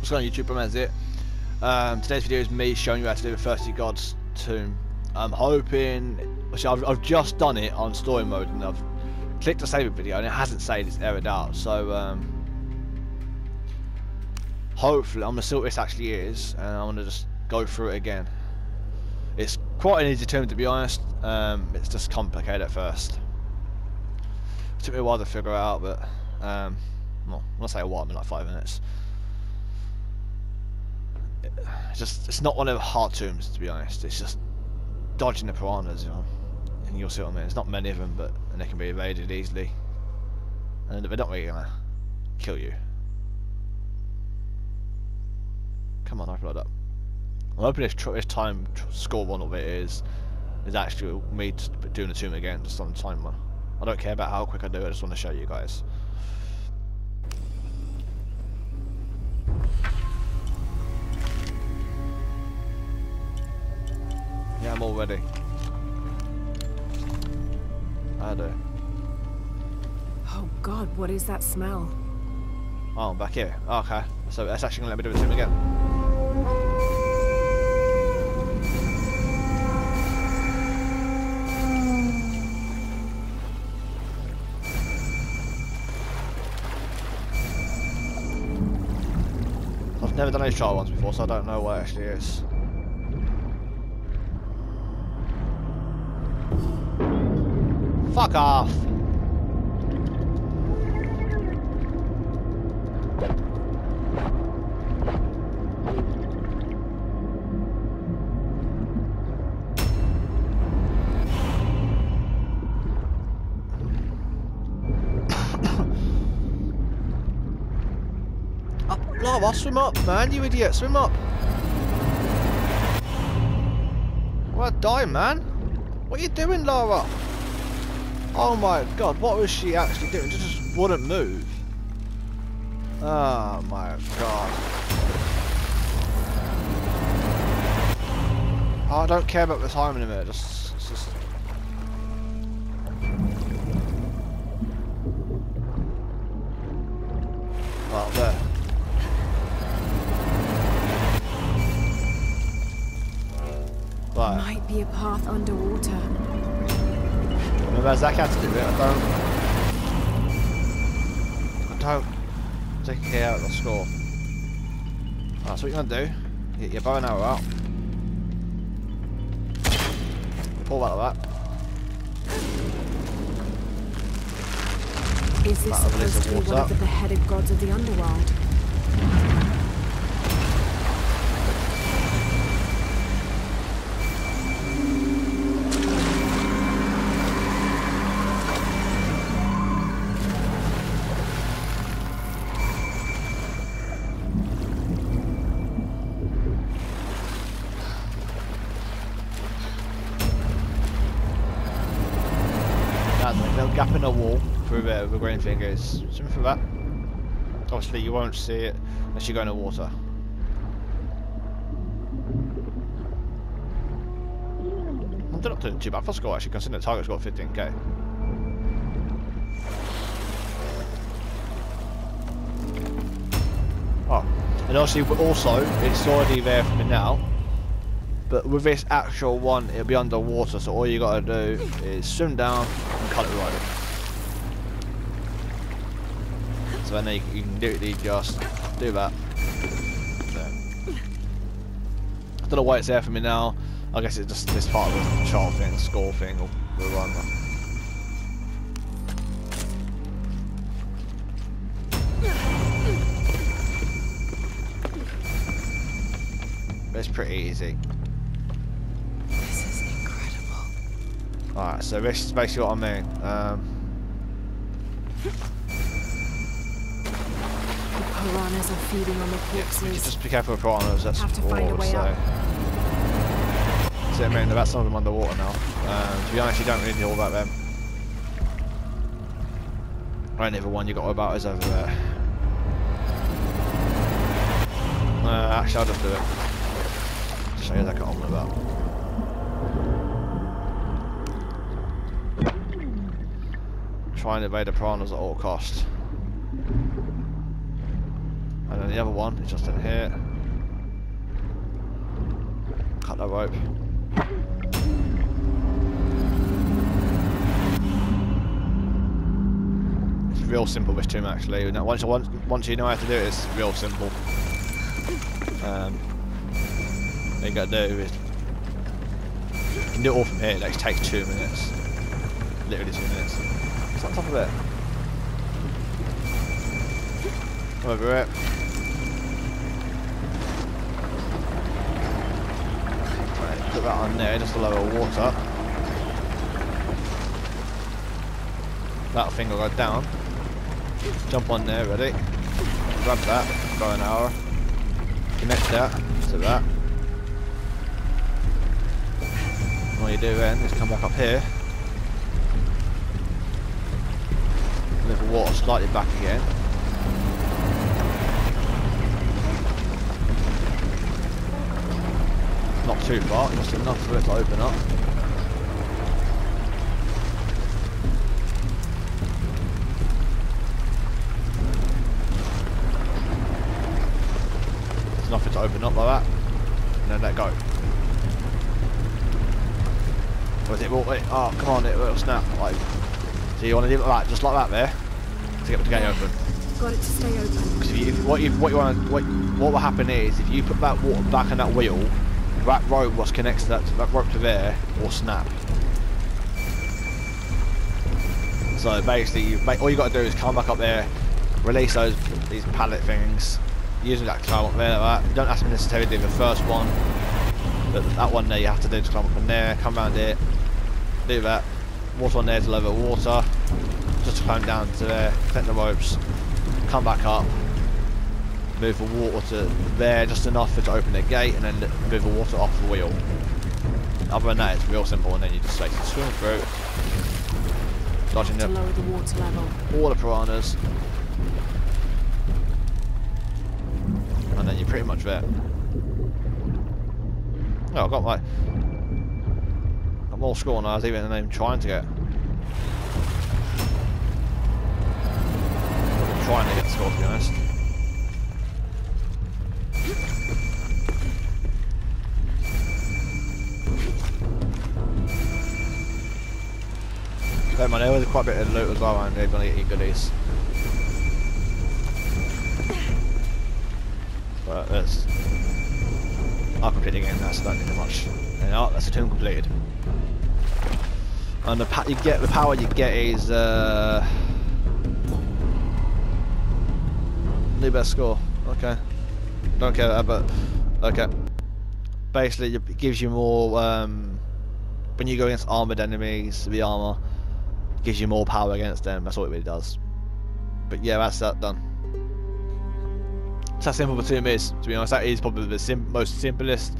What's going on YouTube? That's it. Um, today's video is me showing you how to do the Thirsty Gods tomb. I'm hoping. Actually, I've, I've just done it on story mode and I've clicked to save video and it hasn't saved. It's errored out. So um, hopefully, I'm gonna see what this actually is and I'm gonna just go through it again. It's quite an easy tomb to be honest. Um, it's just complicated at first. It took me a while to figure it out, but um, well, when I say a while, I mean like five minutes. It's just it's not one of the hard tombs to be honest. It's just dodging the piranhas, you know. And you'll see what I mean. It's not many of them, but and they can be evaded easily. And they're not really gonna kill you. Come on, open it up. I'm hoping this, this time score one of it is is actually me doing the tomb again, just on the timer. I don't care about how quick I do it. I just want to show you guys. Yeah, I'm all ready. I do. Oh god, what is that smell? Oh, I'm back here. Okay. So that's actually going to let me do the tomb again. I've never done these trial ones before, so I don't know what it actually is. Fuck off! Oh, up, lava, swim up, man, you idiot, swim up! What die, man? What are you doing, Lara? Oh my god, what was she actually doing? She just wouldn't move. Oh my god. Oh, I don't care about the time in a minute, just, just... Well, there. Right. Might be a path underwater. That cat to do it, I don't. I don't. Take care of the score. So what you're gonna do, get your bow and arrow out. Pull that like that. Is this supposed to be one of the beheaded gods of the underworld? Gap in the wall through there with the green fingers. Something for that. Obviously you won't see it unless you go in the water. I'm not doing too bad for score actually considering the target's got 15k. Oh, and also, also it's already there for me now. But with this actual one, it'll be underwater, so all you gotta do is swim down and cut it right So then you, you can You just do that. There. I don't know why it's there for me now. I guess it's just this part of the trial thing, score thing, or the run. It's pretty easy. This is incredible. Alright, so this is basically what I mean. Um, piranhas are feeding on the corpses. just be careful with piranhas, that's Have to all find I a would way say. out. See what I mean? That's some of them underwater now. Um, to be honest, you don't really know about them. I don't only the one you got about is over there. Uh, actually, I'll just do it. Just show you that I got that. Try and evade the piranhas at all costs. The other one is just in here. Cut that rope. It's real simple this tomb actually. Once, once, once you know how to do it, it's real simple. Um, all you gotta do is you can do it all from here. It actually takes two minutes. Literally two minutes. It's on top of it. Over it. Right, put that on there just to lower water. That thing will go down. Jump on there, ready? Grab that, throw an hour. Connect that to that. What you do then is come back up here. Move the water slightly back again. Not too far, just enough for it to open up. There's enough to open up like that, and then let go. Is it, will it, oh come on, it will snap. Like, so you want to do it like that, just like that there, to get the gate open. Got it to stay open. Because if you, if, what you what you want to what what will happen is if you put that water back on that wheel, that rope was connects that that rope to there will snap. So basically, you, all you got to do is come back up there, release those these pallet things, using that climb up there like that. You don't have to necessarily do the first one, but that one there you have to do to climb up in there, come around it, do that. Water on there to level water, just to climb down to there, connect the ropes, come back up, move the water to there just enough for it to open the gate, and then move the water off the wheel. Other than that, it's real simple, and then you just like swim through, dodging the the water level. all the piranhas, and then you're pretty much there. Oh, I've got my got more score than I was even even trying to get. Wasn't trying to get the score to be honest. Don't mind, there was quite a bit of loot as well and they're gonna get you goodies. But that's I'll complete the game now, so I don't need much. And oh, that's a tomb completed. And the pa you get the power you get is uh new best score. Okay. Don't care that but okay. Basically it gives you more um when you go against armoured enemies, the armour gives you more power against them, that's all it really does. But yeah, that's that done. That's how simple the tomb is, to be honest. That is probably the sim most simplest,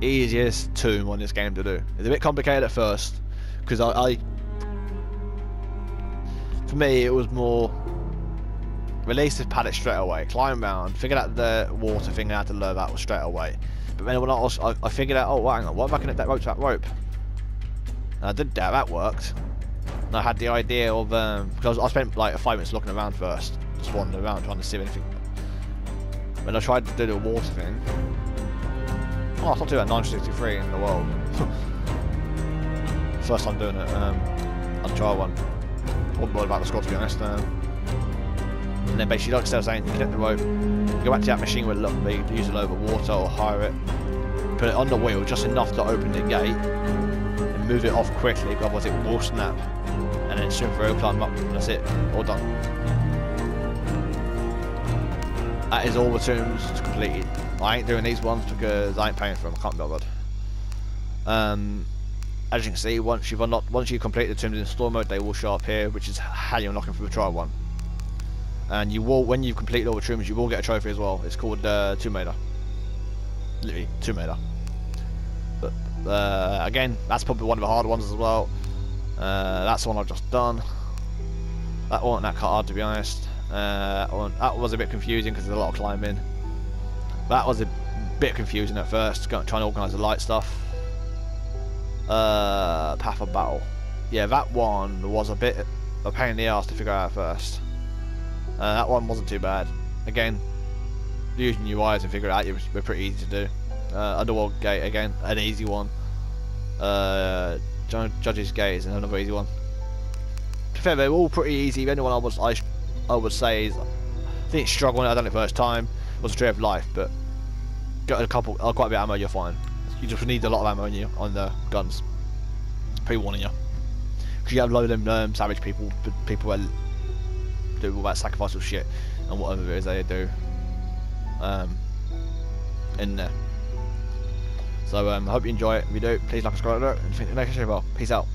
easiest tomb on this game to do. It's a bit complicated at first, because I, I, for me, it was more release the pallet straight away, climb around, figure out the water thing I had to lower that straight away. But then when I, was, I, I figured out, oh, well, hang on, what if I connect that rope to that rope? And I did that, that worked. And I had the idea of, um, because I spent like five minutes looking around first, just wandering around trying to see if anything when I tried to do the water thing. Oh, not too bad, 963 in the world. First time doing it, um, the trial one. Wasn't worried about the score to be honest. Um, and then basically, like I was saying, you connect the rope, go back to that machine where look, you use a load of water or hire it, put it on the wheel just enough to open the gate, and move it off quickly, otherwise it will snap. And then swim through, climb up, that's it, all done. That is all the tombs completed. I ain't doing these ones because I ain't paying for them. I can't be bothered. Um, as you can see, once you've unlocked, once you complete the tombs in store mode, they will show up here, which is how you unlock them for the trial one. And you will, when you've completed all the tombs, you will get a trophy as well. It's called uh, Tomb Raider. Literally, Tomb Raider. But uh, again, that's probably one of the harder ones as well. That's the one I've just done. That wasn't that hard to be honest. Uh, that was a bit confusing because there's a lot of climbing. That was a bit confusing at first, trying to organise the light stuff. Uh, Path of Battle. Yeah, that one was a bit a pain in the ass to figure out at first. Uh, that one wasn't too bad. again, using your eyes and figure it out, they're pretty easy to do. Uh, Underworld Gate again, an easy one. Uh, Judge's Gate is another easy one. Fair, they're all pretty easy. The only one I was I, I would say is I think struggling. I done it first time It was a Tree of Life, but got a couple, uh, quite a bit of ammo. You're fine. You just need a lot of ammo on you on the guns. Pre-warning you, because you have a load of them um, savage people, people that do all that sacrificial shit and whatever it is they do um, in there. So um, I hope you enjoy it. If you do, please like, and subscribe, and think the next video. Peace out.